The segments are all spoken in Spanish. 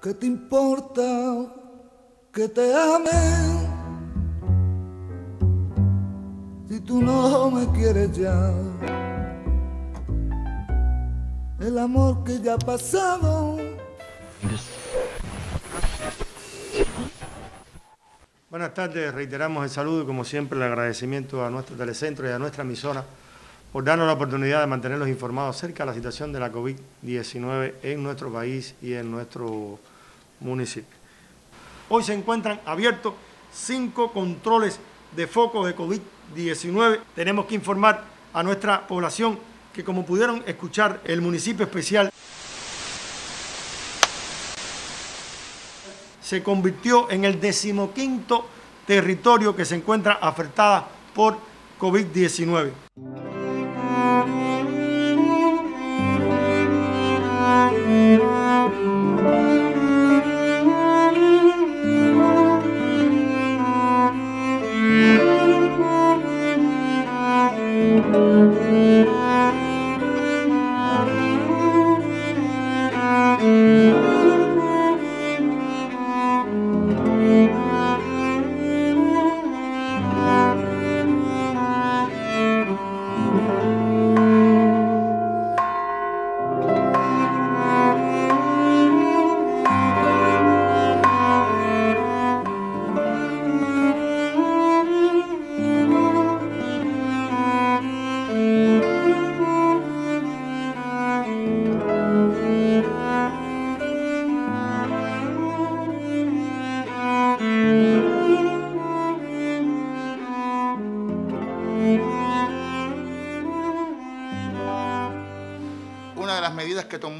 ¿Qué te importa que te ame? Si tú no me quieres ya, el amor que ya ha pasado. Buenas tardes, reiteramos el saludo y como siempre el agradecimiento a nuestro telecentro y a nuestra emisora por darnos la oportunidad de mantenerlos informados acerca de la situación de la COVID-19 en nuestro país y en nuestro municipio. Hoy se encuentran abiertos cinco controles de focos de COVID-19. Tenemos que informar a nuestra población que como pudieron escuchar el municipio especial se convirtió en el decimoquinto territorio que se encuentra afectada por COVID-19.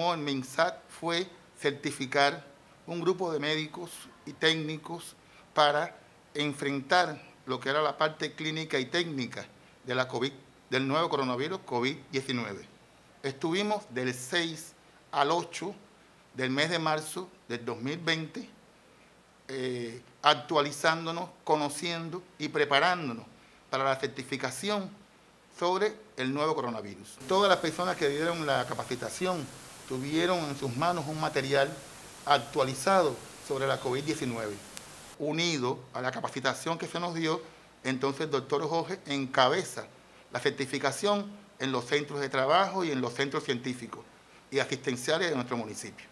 Tomó el MINSAT fue certificar un grupo de médicos y técnicos para enfrentar lo que era la parte clínica y técnica de la COVID, del nuevo coronavirus COVID-19. Estuvimos del 6 al 8 del mes de marzo del 2020 eh, actualizándonos, conociendo y preparándonos para la certificación sobre el nuevo coronavirus. Todas las personas que dieron la capacitación tuvieron en sus manos un material actualizado sobre la COVID-19. Unido a la capacitación que se nos dio, entonces el doctor Jorge encabeza la certificación en los centros de trabajo y en los centros científicos y asistenciales de nuestro municipio.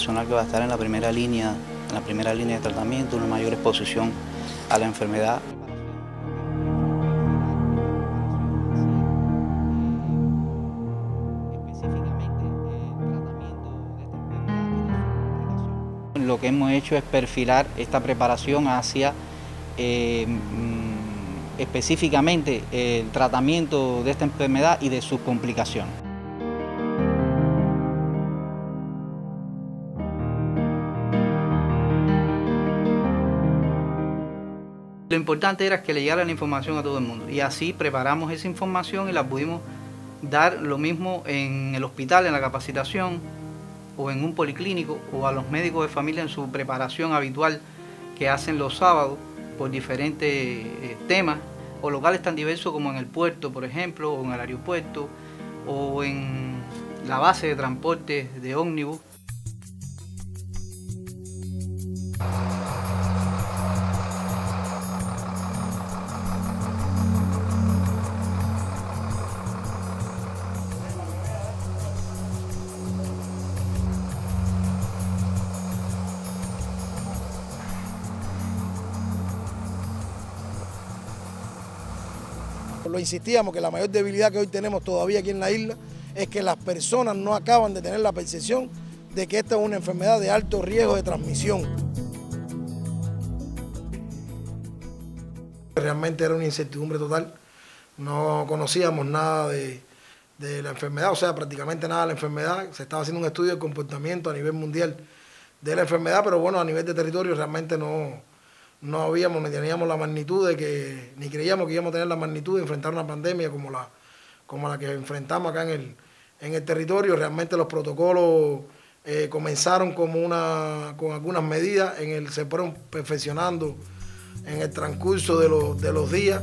Personal que va a estar en la primera línea, en la primera línea de tratamiento, una mayor exposición a la enfermedad. Lo que hemos hecho es perfilar esta preparación hacia eh, mm, específicamente el tratamiento de esta enfermedad y de sus complicaciones. Lo importante era que le llegara la información a todo el mundo y así preparamos esa información y la pudimos dar lo mismo en el hospital, en la capacitación o en un policlínico o a los médicos de familia en su preparación habitual que hacen los sábados por diferentes eh, temas o locales tan diversos como en el puerto, por ejemplo, o en el aeropuerto o en la base de transporte de ómnibus. Lo insistíamos que la mayor debilidad que hoy tenemos todavía aquí en la isla es que las personas no acaban de tener la percepción de que esta es una enfermedad de alto riesgo de transmisión. Realmente era una incertidumbre total, no conocíamos nada de, de la enfermedad, o sea, prácticamente nada de la enfermedad. Se estaba haciendo un estudio de comportamiento a nivel mundial de la enfermedad, pero bueno, a nivel de territorio realmente no, no habíamos ni teníamos la magnitud de que, ni creíamos que íbamos a tener la magnitud de enfrentar una pandemia como la, como la que enfrentamos acá en el, en el territorio. Realmente los protocolos eh, comenzaron como una, con algunas medidas, en el, se fueron perfeccionando en el transcurso de de los días.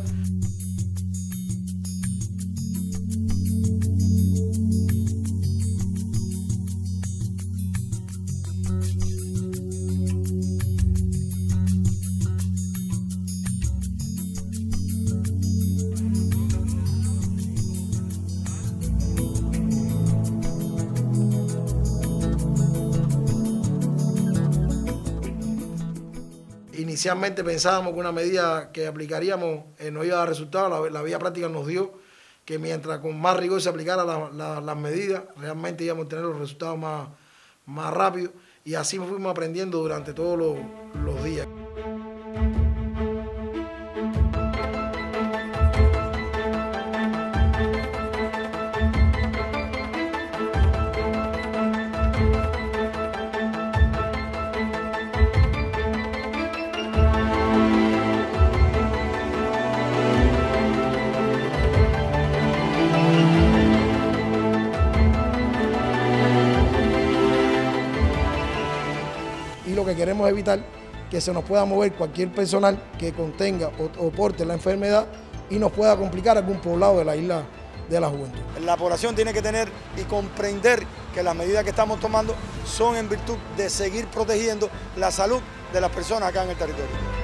Inicialmente pensábamos que una medida que aplicaríamos eh, no iba a dar resultados, la, la, vía práctica nos dio que mientras con más rigor se aplicara la, la, las medidas, realmente íbamos a tener los resultados más, más rápidos y así fuimos aprendiendo durante todos los días. Evitar que se nos pueda mover cualquier personal que contenga o, o porte la enfermedad y nos pueda complicar algún poblado de la isla de la juventud. La población tiene que tener y comprender que las medidas que estamos tomando son en virtud de seguir protegiendo la salud de las personas acá en el territorio.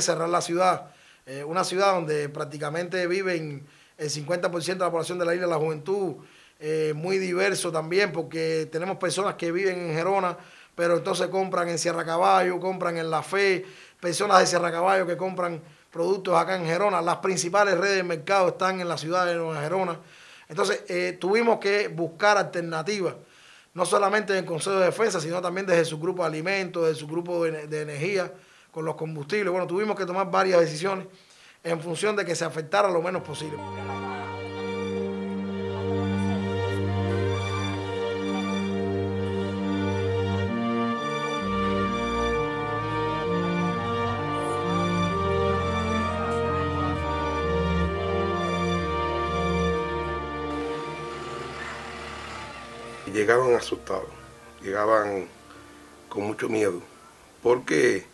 Cerrar la ciudad, eh, una ciudad donde prácticamente viven el 50% de la población de la isla, la juventud, eh, muy diverso también, porque tenemos personas que viven en Gerona, pero entonces compran en Sierra Caballo, compran en La Fe, personas de Sierra Caballo que compran productos acá en Gerona, las principales redes de mercado están en la ciudad de Nueva Gerona. Entonces eh, tuvimos que buscar alternativas, no solamente en el Consejo de Defensa, sino también desde su grupo de alimentos, desde su grupo de energía, con los combustibles. Bueno, tuvimos que tomar varias decisiones en función de que se afectara lo menos posible. Llegaban asustados, llegaban con mucho miedo, porque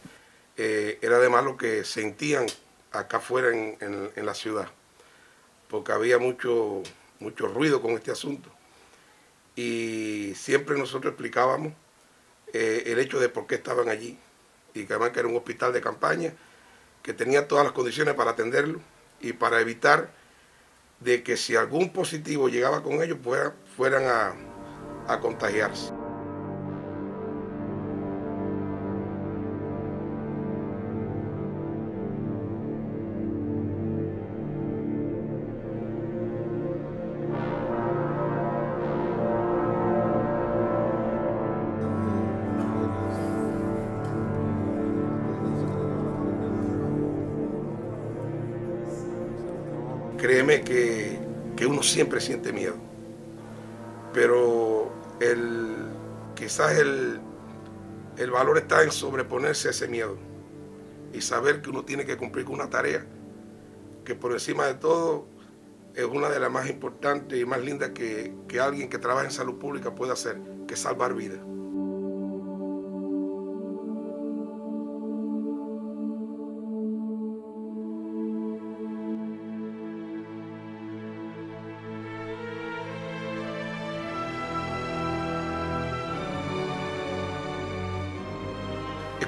eh, era además lo que sentían acá afuera en, la ciudad, porque había mucho, mucho ruido con este asunto. Y siempre nosotros explicábamos eh, el hecho de por qué estaban allí, y que además que era un hospital de campaña, que tenía todas las condiciones para atenderlo y para evitar de que si algún positivo llegaba con ellos, fuera, fueran a contagiarse. Siempre siente miedo, pero el, quizás el, el valor está en sobreponerse a ese miedo y saber que uno tiene que cumplir con una tarea que por encima de todo es una de las más importantes y más lindas que, que alguien que trabaja en salud pública puede hacer, que es salvar vidas.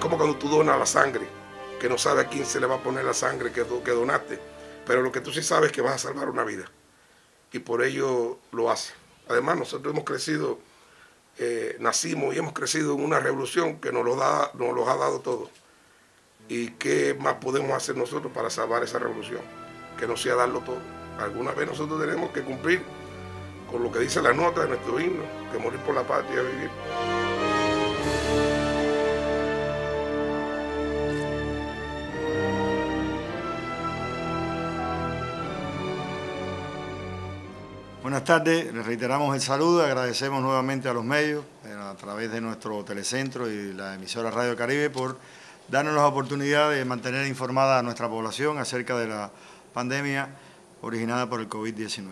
Como cuando tú donas la sangre, que no sabes a quién se le va a poner la sangre que, que donaste, pero lo que tú sí sabes es que vas a salvar una vida. Y por ello lo hace. Además, nosotros hemos crecido, eh, nacimos y hemos crecido en una revolución que nos lo, da, nos lo ha dado todo. ¿Y qué más podemos hacer nosotros para salvar esa revolución? Que no sea darlo todo. Alguna vez nosotros tenemos que cumplir con lo que dice la nota de nuestro himno, que morir por la patria es vivir. Buenas tardes, les reiteramos el saludo, agradecemos nuevamente a los medios eh, a través de nuestro telecentro y la emisora Radio Caribe por darnos la oportunidad de mantener informada a nuestra población acerca de la pandemia originada por el COVID-19.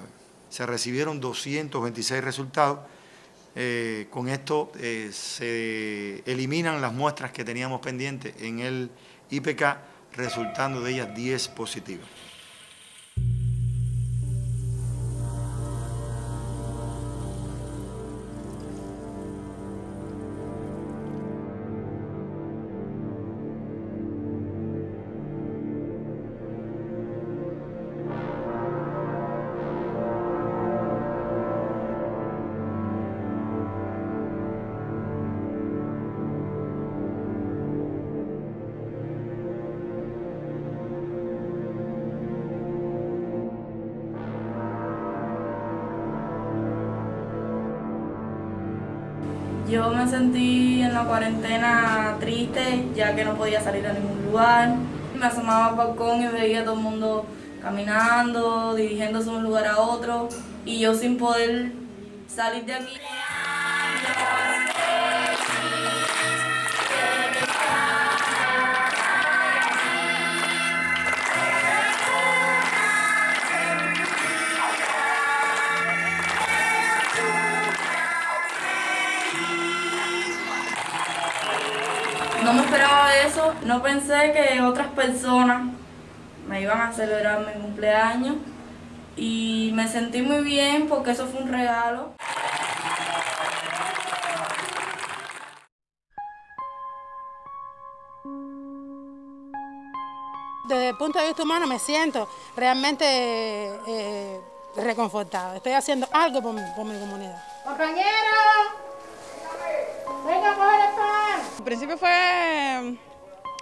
Se recibieron 226 resultados, eh, con esto eh, se eliminan las muestras que teníamos pendientes en el IPK, resultando de ellas 10 positivas. Ya que no podía salir a ningún lugar. Me asomaba al balcón y veía a todo el mundo caminando, dirigiéndose de un lugar a otro, y yo sin poder salir de aquí. Esperaba eso, no pensé que otras personas me iban a celebrar mi cumpleaños y me sentí muy bien porque eso fue un regalo. Desde el punto de vista humano me siento realmente eh, reconfortada. Estoy haciendo algo por mi, por mi comunidad. ¡Compañeros! Al principio fue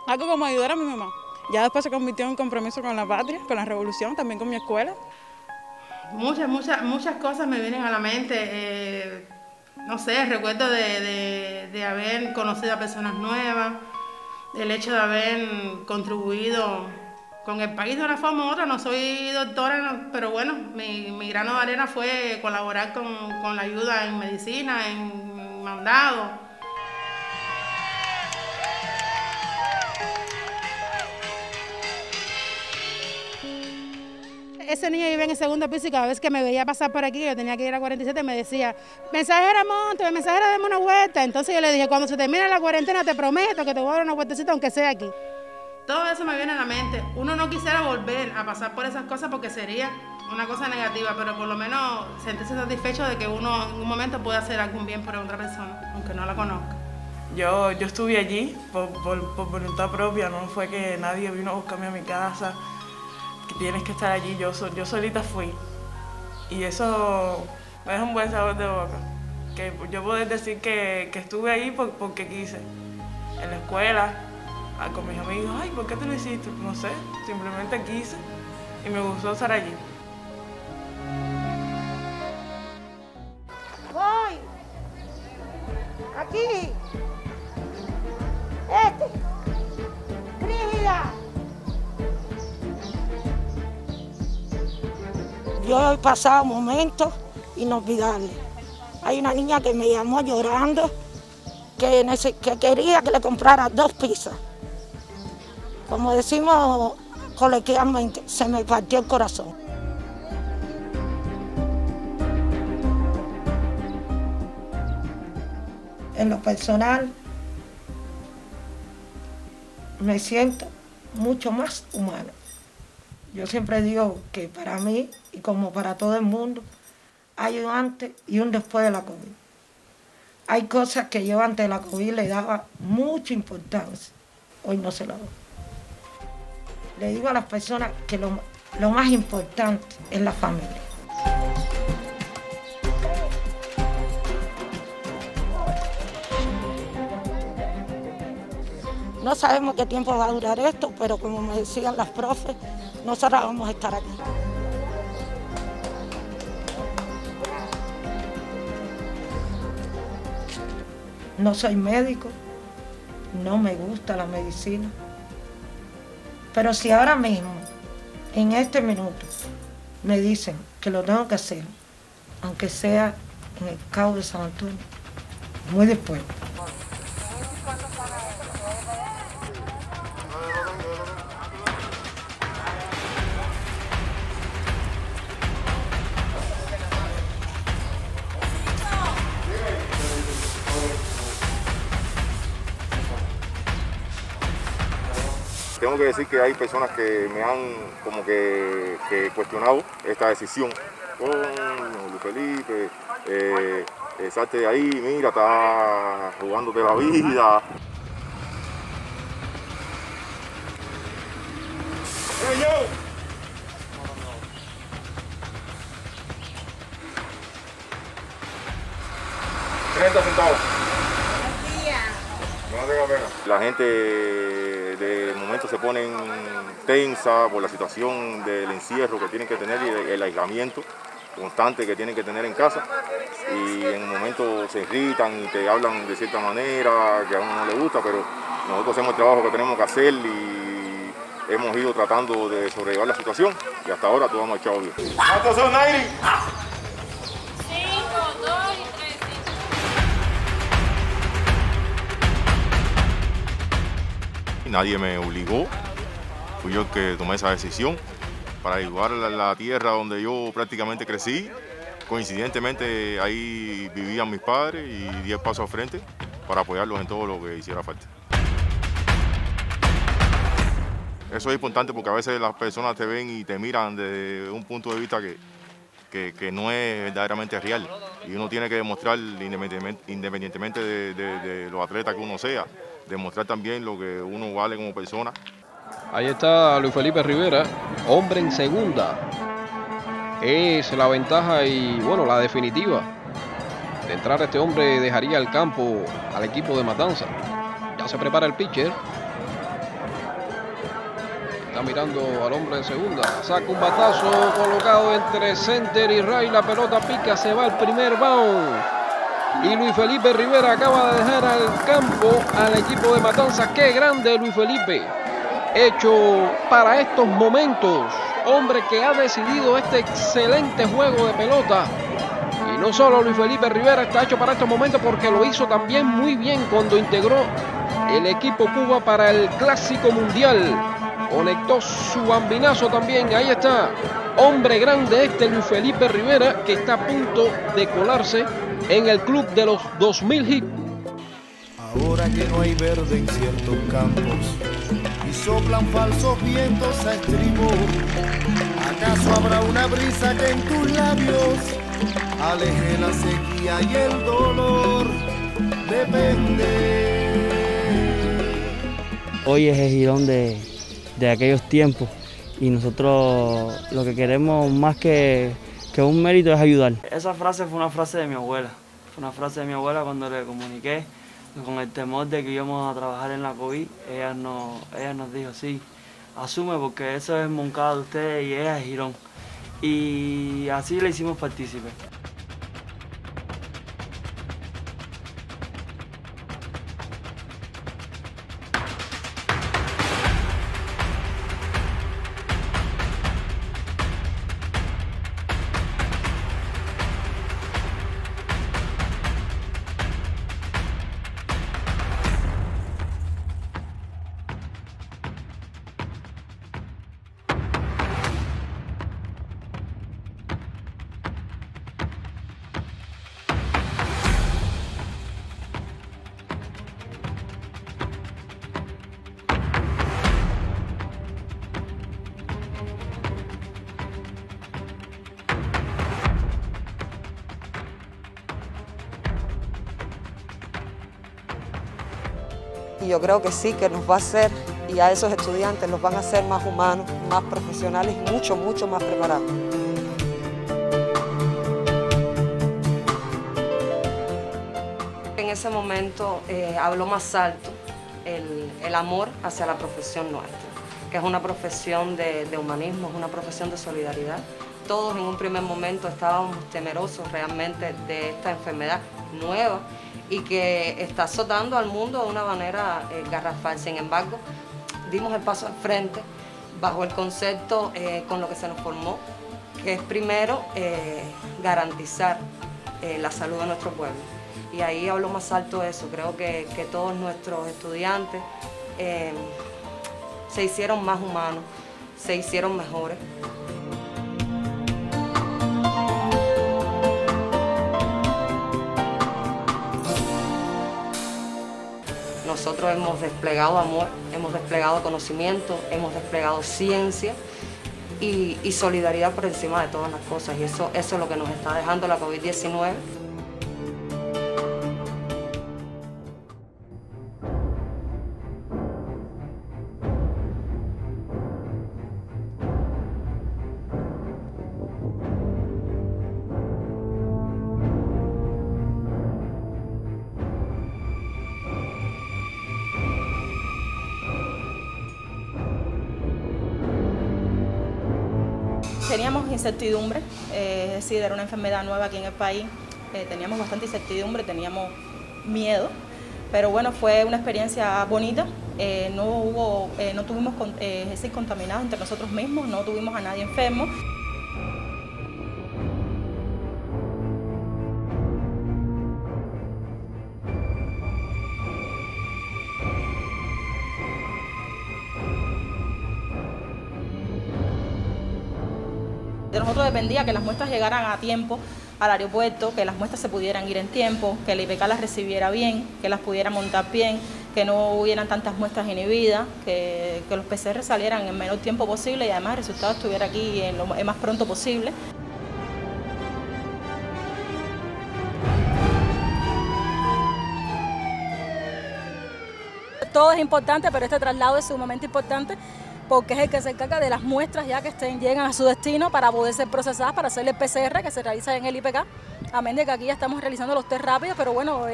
algo como ayudar a mi mamá. Ya después se convirtió en un compromiso con la patria, con la revolución, también con mi escuela. Muchas, muchas, muchas cosas me vienen a la mente. eh, no sé, recuerdo de, haber conocido a personas nuevas, el hecho de haber contribuido con el país de una forma u otra. No soy doctora, pero bueno, mi, mi grano de arena fue colaborar con la ayuda en medicina, en mandado. Ese niño vive en el segundo piso y cada vez que me veía pasar por aquí, yo tenía que ir a 47, me decía, mensajera monte, mensajera dame una vuelta. Entonces yo le dije, cuando se termine la cuarentena te prometo que te voy a dar una vueltecita aunque sea aquí. Todo eso me viene a la mente. Uno no quisiera volver a pasar por esas cosas porque sería una cosa negativa, pero por lo menos sentirse satisfecho de que uno en un momento puede hacer algún bien por otra persona, aunque no la conozca. Yo, yo estuve allí por, por- por voluntad propia, no fue que nadie vino a buscarme a mi casa, tienes que estar allí, yo, yo solita fui. Y eso me deja un buen sabor de boca. Que yo puedo decir que, que estuve ahí por- porque quise. En la escuela, con mis amigos, ay, ¿por qué te lo hiciste? No sé, simplemente quise y me gustó estar allí. ¡Voy! ¡Aquí! ¡Este! ¡Brígida! Yo he pasado momentos inolvidables. Hay una niña que me llamó llorando que, quería que le comprara dos pizzas. Como decimos coloquialmente, se me partió el corazón. En lo personal, me siento mucho más humana. Yo siempre digo que para mí y como para todo el mundo hay un antes y un después de la COVID. Hay cosas que yo antes de la COVID le daba mucha importancia, hoy no se la doy. Le digo a las personas que lo, lo más importante es la familia. No sabemos qué tiempo va a durar esto, pero como me decían las profes, nosotros vamos a estar aquí. No soy médico, no me gusta la medicina, pero si ahora mismo, en este minuto, me dicen que lo tengo que hacer, aunque sea en el cabo de San Antonio, muy después. Tengo que decir que hay personas que me han como que, que cuestionado esta decisión. Con Luis Felipe, eh, eh, salte de ahí, mira, está jugándote la vida. ¡Hey, yo! ¡30 centavos! La gente de momento se ponen tensa por la situación del encierro que tienen que tener y el aislamiento constante que tienen que tener en casa y en un momento se irritan y te hablan de cierta manera que a uno no le gusta, pero nosotros hacemos el trabajo que tenemos que hacer y hemos ido tratando de sobrellevar la situación y hasta ahora todo hemos echado bien. Nadie me obligó, fui yo el que tomé esa decisión para ayudar a la tierra donde yo prácticamente crecí. Coincidentemente ahí vivían mis padres y di el paso al frente para apoyarlos en todo lo que hiciera falta. Eso es importante porque a veces las personas te ven y te miran desde un punto de vista que, que, no es verdaderamente real. Y uno tiene que demostrar, independientemente, independientemente de, de, de los atletas que uno sea, demostrar también lo que uno vale como persona. Ahí está Luis Felipe Rivera, hombre en segunda. Es la ventaja y, bueno, la definitiva. De entrar este hombre dejaría el campo al equipo de Matanza. Ya se prepara el pitcher. Está mirando al hombre en segunda. Saca un batazo colocado entre center y Ray. La pelota pica, se va el primer bound. Y Luis Felipe Rivera acaba de dejar al campo al equipo de Matanza. ¡Qué grande Luis Felipe! Hecho para estos momentos. Hombre que ha decidido este excelente juego de pelota. Y no solo Luis Felipe Rivera está hecho para estos momentos porque lo hizo también muy bien cuando integró el equipo Cuba para el Clásico Mundial. Conectó su bambinazo también. Ahí está. Hombre grande este Luis Felipe Rivera que está a punto de colarse en el club de los 2000 hits. Ahora que no hay verde en ciertos campos y soplan falsos vientos a estribor, ¿acaso habrá una brisa que en tus labios aleje la sequía y el dolor? Depende. Hoy es el girón de, de aquellos tiempos y nosotros lo que queremos más que, que un mérito es ayudar. Esa frase fue una frase de mi abuela. Fue una frase de mi abuela cuando le comuniqué con el temor de que íbamos a trabajar en la COVID. Ella, no, ella nos dijo, sí, asume porque eso es Moncada de ustedes y ella es Girón. Y así le hicimos partícipe. Creo que sí, que nos va a hacer, y a esos estudiantes los van a hacer más humanos, más profesionales mucho, mucho más preparados. En ese momento eh, habló más alto el, el amor hacia la profesión nuestra, que es una profesión de, de humanismo, es una profesión de solidaridad. Todos en un primer momento estábamos temerosos realmente de esta enfermedad nueva y que está azotando al mundo de una manera eh, garrafal. Sin embargo, dimos el paso al frente bajo el concepto eh, con lo que se nos formó, que es primero eh, garantizar la salud de nuestro pueblo. Y ahí hablo más alto de eso. Creo que, que todos nuestros estudiantes se hicieron más humanos, se hicieron mejores. Nosotros hemos desplegado amor, hemos desplegado conocimiento, hemos desplegado ciencia y, solidaridad por encima de todas las cosas. Y eso, eso es lo que nos está dejando la COVID-19. Incertidumbre, eh, es decir, era una enfermedad nueva aquí en el país, eh, teníamos bastante incertidumbre, teníamos miedo, pero bueno, fue una experiencia bonita, eh, no, hubo, no tuvimos es decir, contaminados entre nosotros mismos, no tuvimos a nadie enfermo. De nosotros dependía que las muestras llegaran a tiempo al aeropuerto, que las muestras se pudieran ir en tiempo, que el IPK las recibiera bien, que las pudiera montar bien, que no hubieran tantas muestras inhibidas, que, los PCR salieran en el menor tiempo posible y además el resultado estuviera aquí en lo más pronto posible. Todo es importante, pero este traslado es sumamente importante porque es el que se encarga de las muestras ya que estén, llegan a su destino para poder ser procesadas para hacer el PCR que se realiza en el IPK. Amén de que aquí ya estamos realizando los test rápidos, pero bueno,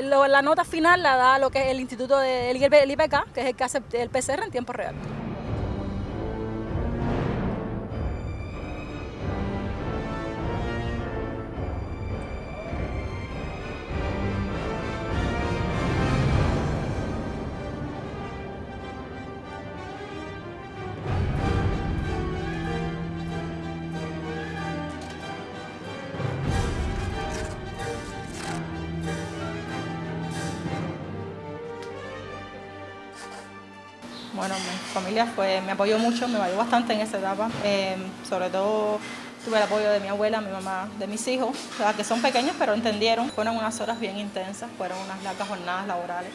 la nota final la da lo que es el Instituto del el IPK, que es el que hace el PCR en tiempo real. Bueno, mi familia fue, me apoyó mucho, me ayudó bastante en esa etapa. Eh, sobre todo tuve el apoyo de mi abuela, mi mamá, de mis hijos, que son pequeños pero entendieron. Fueron unas horas bien intensas, fueron unas largas jornadas laborales.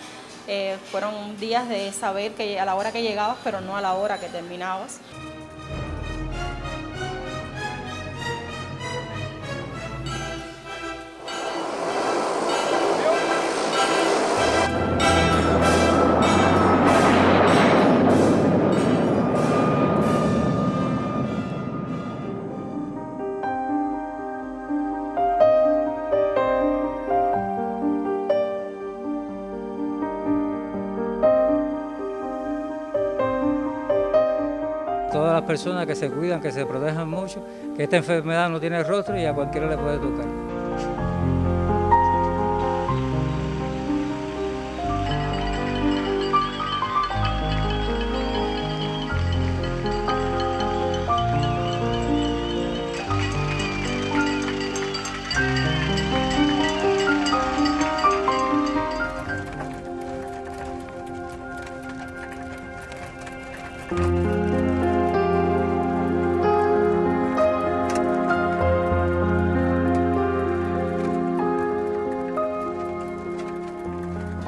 Eh, fueron días de saber que a la hora que llegabas, pero no a la hora que terminabas. Personas que se cuidan, que se protejan mucho, que esta enfermedad no tiene rostro y a cualquiera le puede tocar.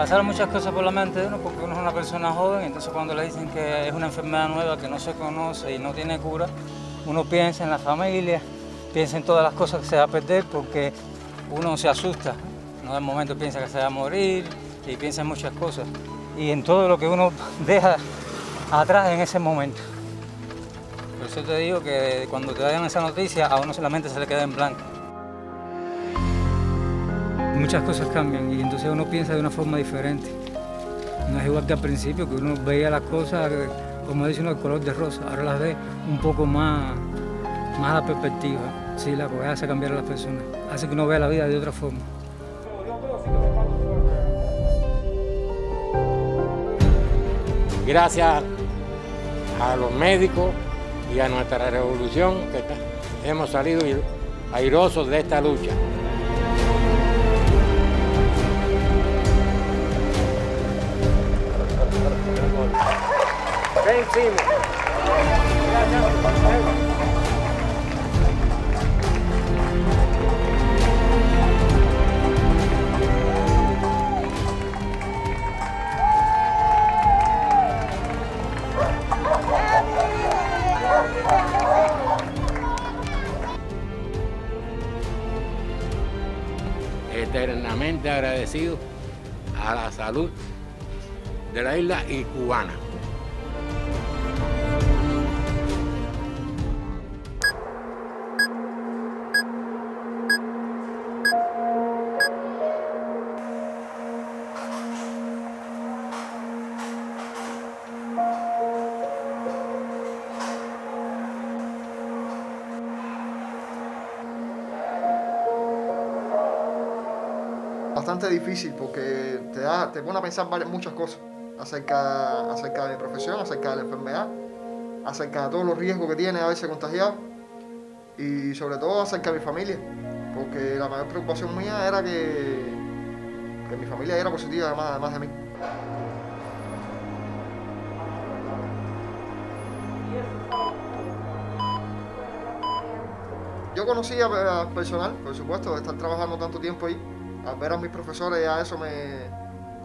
Pasaron muchas cosas por la mente de uno porque uno es una persona joven, entonces cuando le dicen que es una enfermedad nueva que no se conoce y no tiene cura, uno piensa en la familia, piensa en todas las cosas que se va a perder porque uno se asusta, ¿no? De momento piensa que se va a morir y piensa en muchas cosas y en todo lo que uno deja atrás en ese momento. Por eso te digo que cuando te dan esa noticia a uno solamente se le queda en blanco. Muchas cosas cambian y entonces uno piensa de una forma diferente. No es igual que al principio, que uno veía las cosas, eh, como dice uno, el color de rosa. Ahora las ve un poco más, más a la perspectiva. Sí, la COVID hace cambiar a las personas, hace que uno vea la vida de otra forma. Gracias a los médicos y a nuestra revolución que hemos salido airosos de esta lucha. Eternamente agradecido a la salud de la isla y cubana. Bastante difícil porque te, da, te pone a pensar muchas cosas acerca, acerca de mi profesión, acerca de la enfermedad, acerca de todos los riesgos que tiene haberse contagiado y sobre todo acerca de mi familia, porque la mayor preocupación mía era que, que mi familia era positiva además, además de mí. Yo conocía al personal, por supuesto, de estar trabajando tanto tiempo ahí. Al ver a mis profesores ya eso me,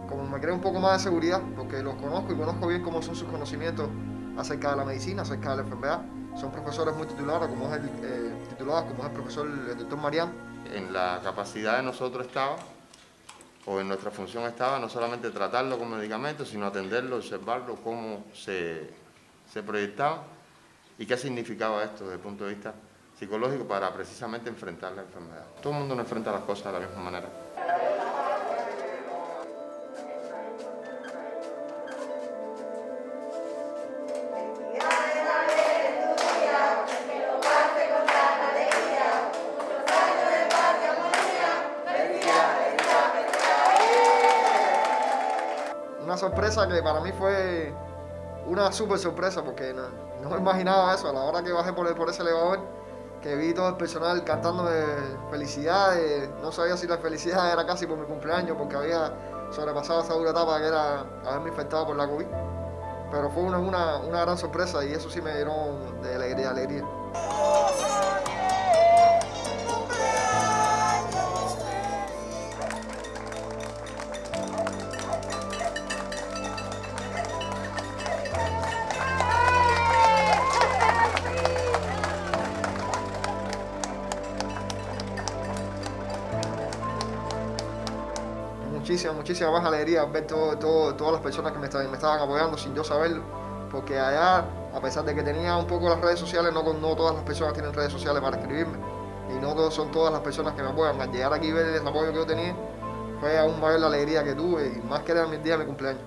como me crea un poco más de seguridad, porque los conozco y conozco bien cómo son sus conocimientos acerca de la medicina, acerca de la enfermedad. Son profesores muy titulados, como es el, eh, titulados, como es el profesor el doctor Marián. En la capacidad de nosotros estaba, o en nuestra función estaba, no solamente tratarlo con medicamentos, sino atenderlo, observarlo, cómo se, se proyectaba y qué significaba esto desde el punto de vista psicológico para precisamente enfrentar la enfermedad. Todo el mundo no enfrenta las cosas de la misma manera. Una sorpresa que para mí fue una súper sorpresa porque no, no me imaginaba eso. A la hora que bajé por, por ese elevador, que vi todo el personal cantando de felicidades, no sabía si la felicidad era casi por mi cumpleaños porque había sobrepasado esa dura etapa que era haberme infectado por la COVID. Pero fue una, una, una gran sorpresa y eso sí me llenó de alegría, alegría. Muchísima, más alegría ver todo, todas las personas que me, estaban- apoyando sin yo saberlo. Porque allá, a pesar de que tenía un poco las redes sociales, no, no todas las personas tienen redes sociales para escribirme. Y no todos- son todas las personas que me apoyan. Al llegar aquí y ver el apoyo que yo tenía, fue aún mayor la alegría que tuve y más que era mi día de mi cumpleaños.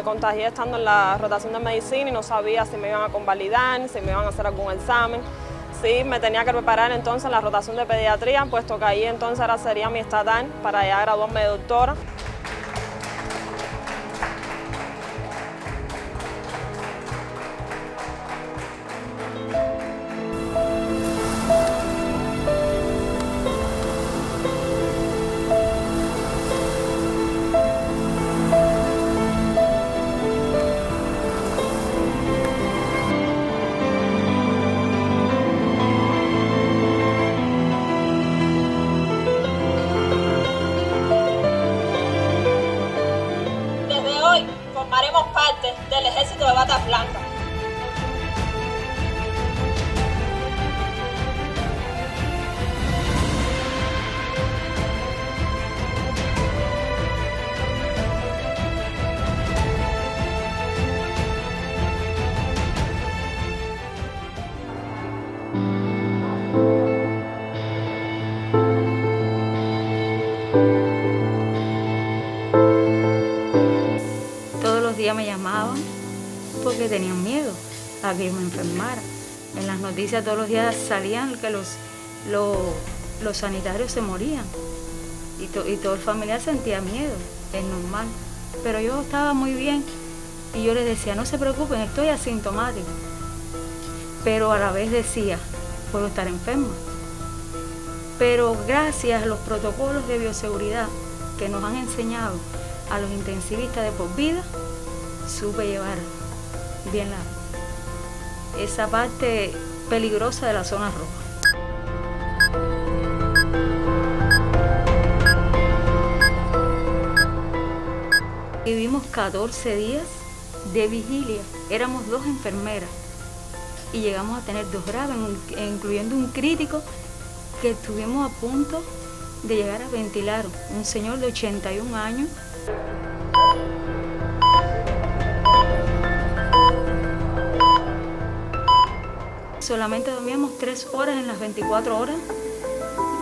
Me contagié estando en la rotación de medicina y no sabía si me iban a convalidar, si me iban a hacer algún examen. Sí, me tenía que preparar entonces en la rotación de pediatría, puesto que ahí entonces ahora sería mi estatal para ya graduarme de doctora. Que tenían miedo a que me enfermara. En las noticias todos los días salían que los, los, sanitarios se morían y, to- y todo el familiar sentía miedo, es normal. Pero yo estaba muy bien y yo les decía, no se preocupen, estoy asintomática. Pero a la vez decía, puedo estar enferma. Pero gracias a los protocolos de bioseguridad que nos han enseñado a los intensivistas de por vida, supe llevar bien la, esa parte peligrosa de la zona roja. Vivimos 14 días de vigilia. Éramos dos enfermeras y llegamos a tener dos graves, incluyendo un crítico que estuvimos a punto de llegar a ventilar. Un señor de 81 años. Solamente dormíamos tres horas en las 24 horas.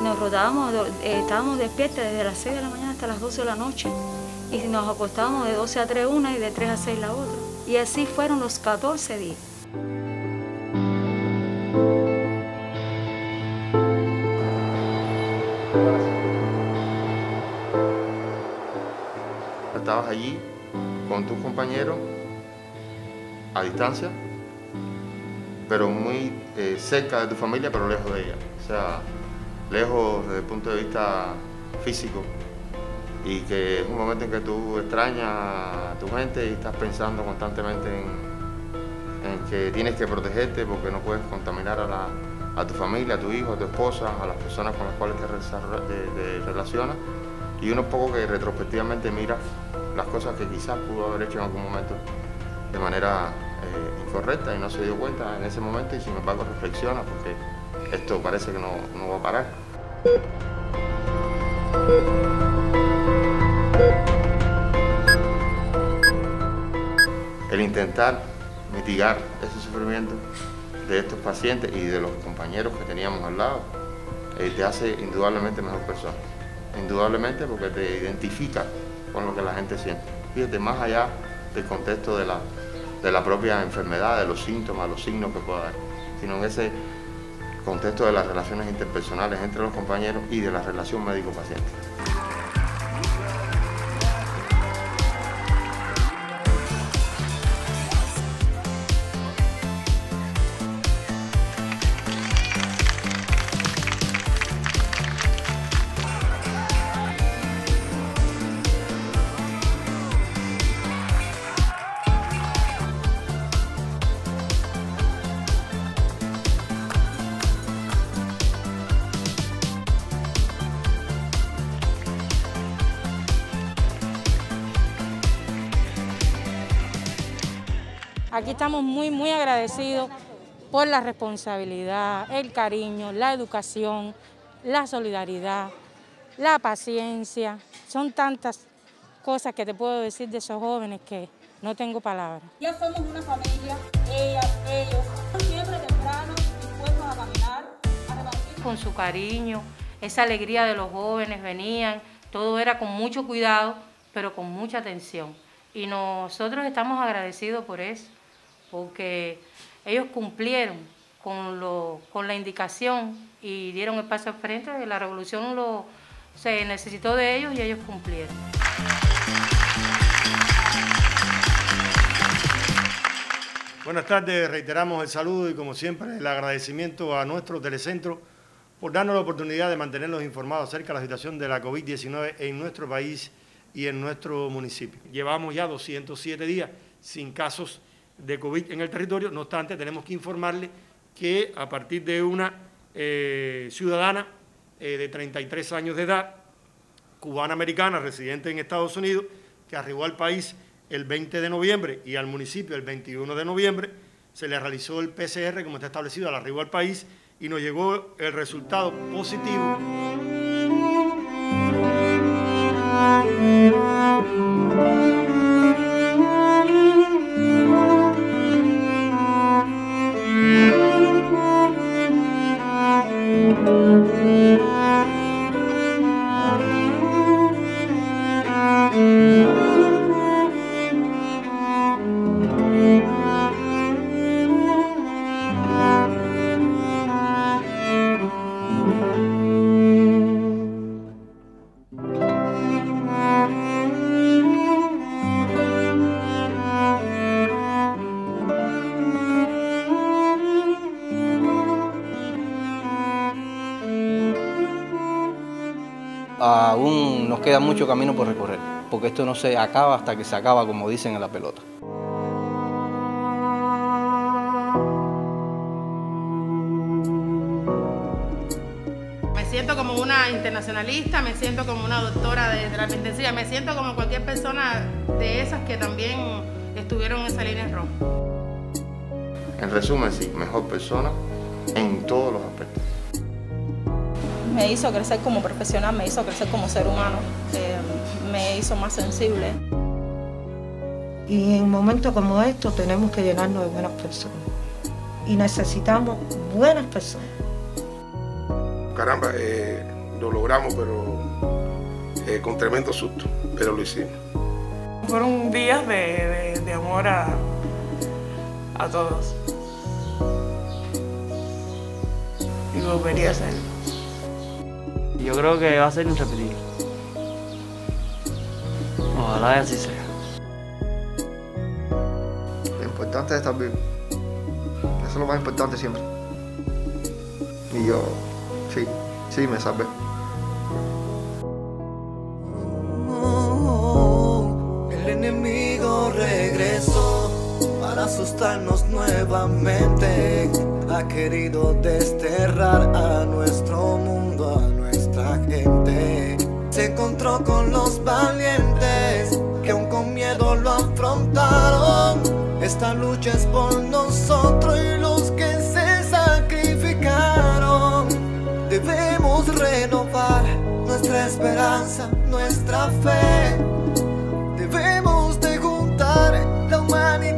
Nos rodábamos, eh, estábamos despiertas desde las 6 de la mañana hasta las 12 de la noche. Y nos acostábamos de 12 a 3 una y de 3 a 6 la otra. Y así fueron los 14 días. Estabas allí con tus compañeros a distancia, pero muy eh, cerca de tu familia, pero lejos de ella. O sea, lejos desde el punto de vista físico. Y que es un momento en que tú extrañas a tu gente y estás pensando constantemente en, que tienes que protegerte porque no puedes contaminar a, la- a tu familia, a tu hijo, a tu esposa, a las personas con las cuales te relacionas. Y uno poco que retrospectivamente mira las cosas que quizás pudo haber hecho en algún momento de manera eh, incorrecta y no se dio cuenta en ese momento y sin embargo reflexiona porque esto parece que no, no va a parar. El intentar mitigar ese sufrimiento de estos pacientes y de los compañeros que teníamos al lado eh, te hace indudablemente mejor persona. Indudablemente porque te identifica con lo que la gente siente. Fíjate, más allá del contexto de la, de la propia enfermedad, de los síntomas, los signos que pueda dar, sino en ese contexto de las relaciones interpersonales entre los compañeros y de la relación médico-paciente. Estamos muy, muy agradecidos por la responsabilidad, el cariño, la educación, la solidaridad, la paciencia. Son tantas cosas que te puedo decir de esos jóvenes que no tengo palabras. Ya somos una familia, ella, ellos, siempre temprano, dispuestos a caminar, a repartir. Con su cariño, esa alegría de los jóvenes venían, todo era con mucho cuidado, pero con mucha atención. Y nosotros estamos agradecidos por eso, porque ellos cumplieron con, lo, con la indicación y dieron el paso al frente. La revolución lo, se necesitó de ellos y ellos cumplieron. Buenas tardes, reiteramos el saludo y como siempre el agradecimiento a nuestro telecentro por darnos la oportunidad de mantenerlos informados acerca de la situación de la COVID-19 en nuestro país y en nuestro municipio. Llevamos ya 207 días sin casos de COVID en el territorio. No obstante, tenemos que informarle que a partir de una eh, ciudadana eh, de 33 años de edad, cubana-americana, residente en Estados Unidos, que arribó al país el 20 de noviembre y al municipio el 21 de noviembre, se le realizó el PCR, como está establecido, al arribo al país y nos llegó el resultado positivo. Camino por recorrer, porque esto no se acaba hasta que se acaba, como dicen en la pelota. Me siento como una internacionalista, me siento como una doctora de terapia intensiva, me siento como cualquier persona de esas que también estuvieron en esa línea roja. En resumen, sí, mejor persona en todos los aspectos. Me hizo crecer como profesional, me hizo crecer como ser humano, eh, me hizo más sensible. Y en momentos como estos tenemos que llenarnos de buenas personas. Y necesitamos buenas personas. Caramba, eh, lo logramos, pero eh, con tremendo susto, pero lo hicimos. Fueron días de, de- de amor a, a todos. Y volvería a ser. Yo creo que va a ser irrepetible. Ojalá y así sea. Lo importante es estar vivo. Eso es lo más importante siempre. Y yo, sí, sí, me salvé. El enemigo regresó para asustarnos nuevamente. Ha querido desterrar a nuestro mundo, a nuestra gente. Se encontró con los Esta lucha es por nosotros y los que se sacrificaron. Debemos renovar nuestra esperanza, nuestra fe. Debemos de juntar la humanidad